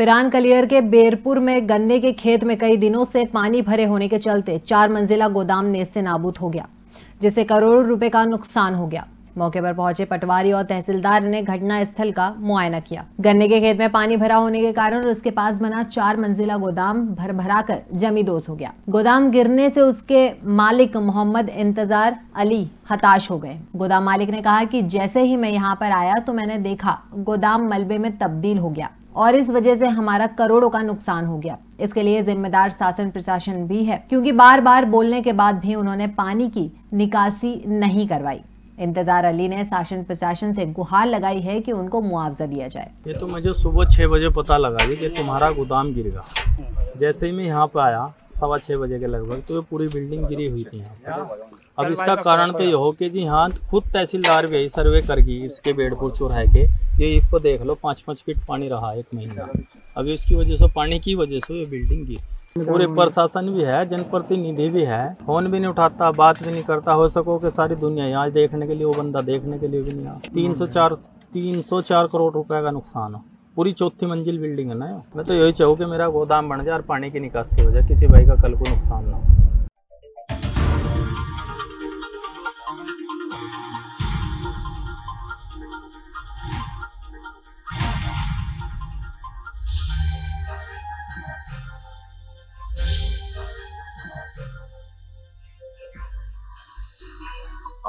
पिरान कलियर के बेरपुर में गन्ने के खेत में कई दिनों से पानी भरे होने के चलते चार मंजिला गोदाम नेस्ते नाबूद हो गया, जिससे करोड़ों रुपए का नुकसान हो गया। मौके पर पहुँचे पटवारी और तहसीलदार ने घटना स्थल का मुआयना किया। गन्ने के खेत में पानी भरा होने के कारण उसके पास बना चार मंजिला गोदाम भर भरा कर जमीदोज हो गया। गोदाम गिरने से उसके मालिक मोहम्मद इंतज़ार अली हताश हो गए। गोदाम मालिक ने कहा कि जैसे ही मैं यहाँ पर आया तो मैंने देखा गोदाम मलबे में तब्दील हो गया और इस वजह से हमारा करोड़ों का नुकसान हो गया। इसके लिए जिम्मेदार शासन प्रशासन भी है, क्योंकि बार बार बोलने के बाद भी उन्होंने पानी की निकासी नहीं करवाई। इंतज़ार अली ने शासन प्रशासन से गुहार लगाई है कि उनको मुआवजा दिया जाए। ये तो मुझे सुबह छः बजे पता लगा कि तुम्हारा गोदाम गिरेगा जैसे ही मैं यहाँ पे आया, सवा छः बजे के लगभग तो ये पूरी बिल्डिंग गिरी हुई थी यहाँ पे। अब इसका कारण तो ये हो कि जी यहाँ खुद तहसीलदार भी सर्वे कर गई, इसके बेड़पुर चौराहे के ये इसको देख लो पाँच पाँच फीट पानी रहा एक महीना। अभी उसकी वजह से, पानी की वजह से ये बिल्डिंग गिरी। पूरे प्रशासन भी है, जनप्रतिनिधि भी है। फ़ोन भी नहीं उठाता, बात भी नहीं करता। हो सको कि सारी दुनिया यहाँ देखने के लिए, वो बंदा देखने के लिए भी नहीं आता तीन सौ चार, तीन सौ चार करोड़ रुपए का नुकसान हो। पूरी चौथी मंजिल बिल्डिंग है ना। मैं तो यही चाहूँ कि मेरा गोदाम बन जाए और पानी की निकासी हो जाए, किसी भाई का कल को नुकसान ना हो।